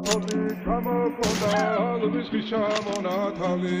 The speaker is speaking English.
Ադեկնապոտի չամը կոնդա, ալվիս կիչամ ոնատալի